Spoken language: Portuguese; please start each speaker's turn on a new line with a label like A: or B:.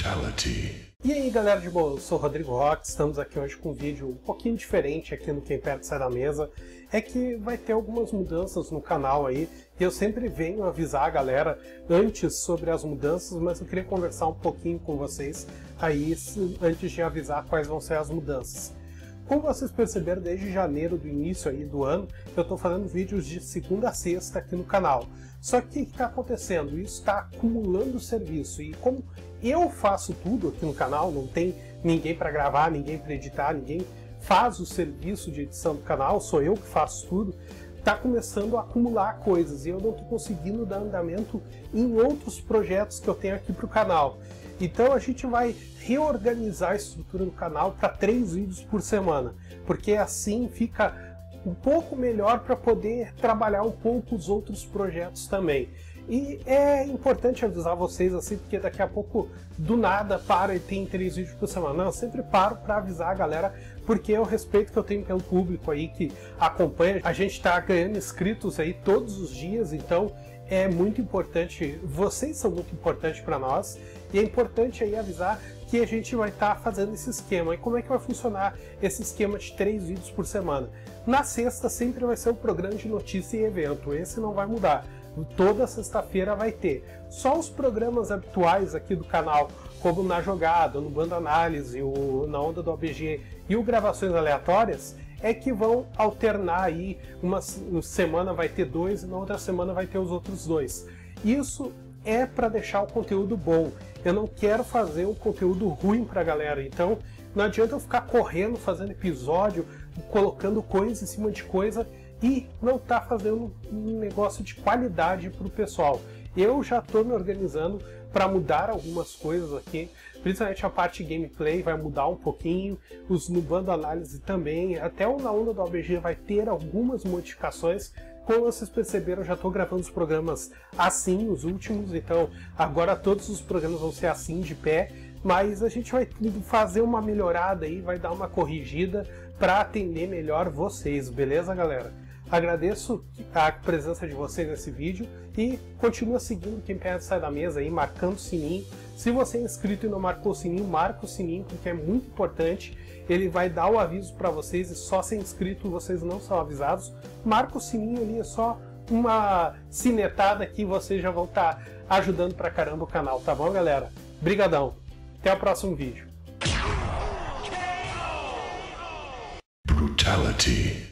A: Brutality.
B: E aí galera de boa, eu sou o Rodrigo Rock, estamos aqui hoje com um vídeo um pouquinho diferente aqui no Quem Perde Sai da Mesa. É que vai ter algumas mudanças no canal aí, e eu sempre venho avisar a galera antes sobre as mudanças, mas eu queria conversar um pouquinho com vocês aí antes de avisar quais vão ser as mudanças. Como vocês perceberam, desde janeiro do início aí do ano, eu estou fazendo vídeos de segunda a sexta aqui no canal. Só que o que está acontecendo? Isso está acumulando serviço e como eu faço tudo aqui no canal, não tem ninguém para gravar, ninguém para editar, ninguém faz o serviço de edição do canal, sou eu que faço tudo, está começando a acumular coisas e eu não estou conseguindo dar andamento em outros projetos que eu tenho aqui para o canal. Então a gente vai reorganizar a estrutura do canal para três vídeos por semana, porque assim fica um pouco melhor para poder trabalhar um pouco os outros projetos também. E é importante avisar vocês assim, porque daqui a pouco do nada para e tem três vídeos por semana. Não, eu sempre paro para avisar a galera, porque é o respeito que eu tenho pelo público aí que acompanha. A gente está ganhando inscritos aí todos os dias, então é muito importante, vocês são muito importantes para nós, e é importante aí avisar que a gente vai estar tá fazendo esse esquema. E como é que vai funcionar esse esquema de três vídeos por semana? Na sexta sempre vai ser o um programa de notícia e evento, esse não vai mudar. Toda sexta-feira vai ter. Só os programas habituais aqui do canal, como Na Jogada, no Banda Análise, o Na Onda do ABG e o Gravações Aleatórias, é que vão alternar aí, uma semana vai ter dois e na outra semana vai ter os outros dois. Isso é para deixar o conteúdo bom. Eu não quero fazer um conteúdo ruim para a galera, então não adianta eu ficar correndo, fazendo episódio, colocando coisa em cima de coisa e não tá fazendo um negócio de qualidade para o pessoal. Eu já estou me organizando para mudar algumas coisas aqui, principalmente a parte gameplay vai mudar um pouquinho, os Nubando Análise também, até o Na Onda do ABG vai ter algumas modificações. Como vocês perceberam, já estou gravando os programas assim, os últimos, então agora todos os programas vão ser assim, de pé, mas a gente vai fazer uma melhorada aí, vai dar uma corrigida para atender melhor vocês, beleza, galera? Agradeço a presença de vocês nesse vídeo e continua seguindo quem perde sai da mesa aí, marcando o sininho. Se você é inscrito e não marcou o sininho, marca o sininho porque é muito importante. Ele vai dar o aviso para vocês e só ser inscrito vocês não são avisados. Marca o sininho ali, é só uma cinetada que vocês já vão estar tá ajudando pra caramba o canal, tá bom, galera? Brigadão. Até o próximo vídeo.
A: Brutality.